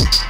you